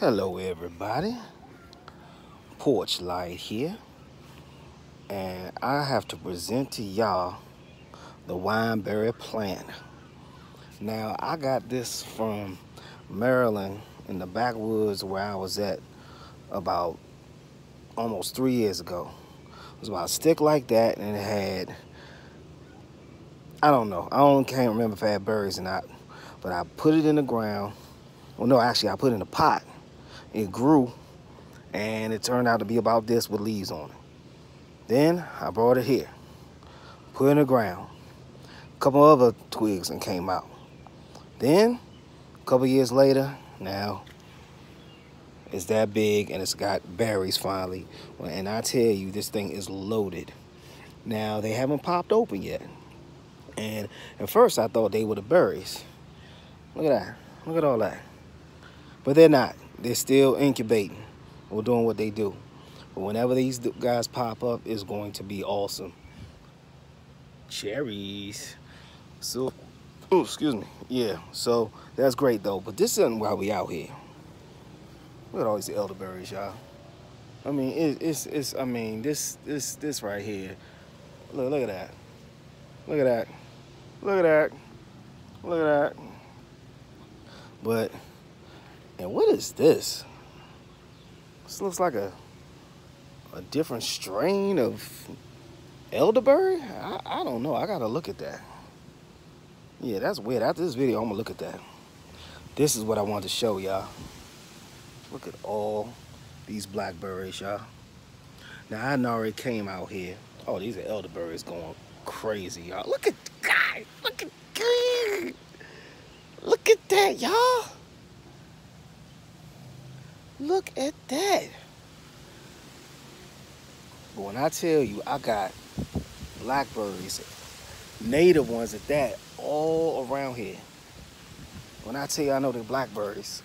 Hello everybody, Porchlight here, and I have to present to y'all the wineberry plant. Now I got this from Maryland in the backwoods where I was at about almost three years ago. It was about a stick like that and it had, I don't know, I don't can't remember if it had berries or not, but I put it in the ground. Well, no, actually I put it in a pot it grew and it turned out to be about this with leaves on it. Then I brought it here, put it in the ground. A couple other twigs and came out. Then, a couple years later, now it's that big and it's got berries finally. And I tell you, this thing is loaded. Now, they haven't popped open yet. And at first I thought they were the berries. Look at that. Look at all that. But they're not they're still incubating or doing what they do. But whenever these guys pop up, it's going to be awesome. Cherries. So, oh, excuse me. Yeah, so that's great though. But this isn't why we out here. Look at all these elderberries, y'all. I mean, it, it's, it's, I mean, this, this, this right here. Look, look at that. Look at that. Look at that. Look at that. But and what is this? This looks like a a different strain of elderberry. I, I don't know. I gotta look at that. Yeah, that's weird. After this video, I'm gonna look at that. This is what I wanted to show y'all. Look at all these blackberries, y'all. Now I already came out here. Oh, these are elderberries going crazy, y'all. Look at God. Look at. Look at that, y'all. Look at that. But when I tell you I got blackberries, native ones at that, all around here. When I tell you I know the blackberries,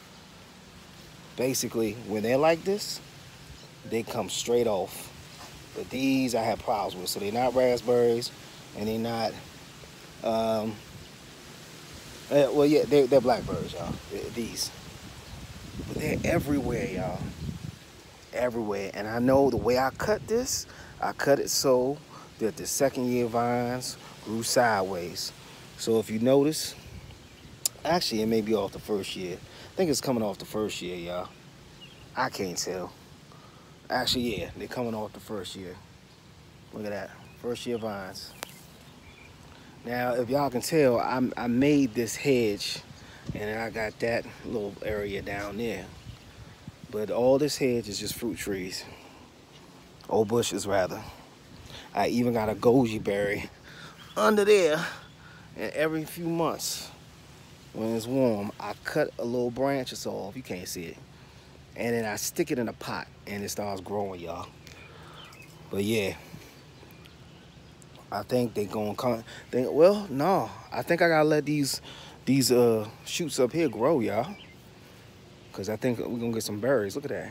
basically when they're like this, they come straight off. But these I have problems with. So they're not raspberries and they're not, um, uh, well, yeah, they're, they're blackberries, y'all. These. They're everywhere, y'all. Everywhere. And I know the way I cut this, I cut it so that the second year vines grew sideways. So if you notice, actually it may be off the first year. I think it's coming off the first year, y'all. I can't tell. Actually, yeah, they're coming off the first year. Look at that, first year vines. Now, if y'all can tell, I, I made this hedge and I got that little area down there. But all this hedge is just fruit trees. Old bushes, rather. I even got a goji berry under there. And every few months, when it's warm, I cut a little branch or so off. You can't see it. And then I stick it in a pot and it starts growing, y'all. But yeah, I think they're gonna come. They, well, no, I think I gotta let these these uh shoots up here grow, y'all. Cause I think we're gonna get some berries. Look at that.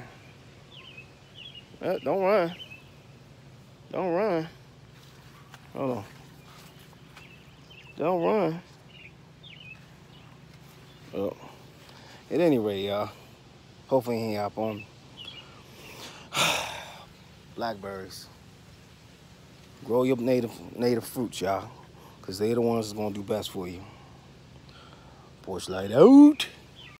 Uh, don't run. Don't run. Hold on. Don't run. Well, at any rate, y'all. Hopefully he ain't up on blackberries. Grow your native native fruits, y'all. Cause they're the ones that's gonna do best for you. Porchlight out.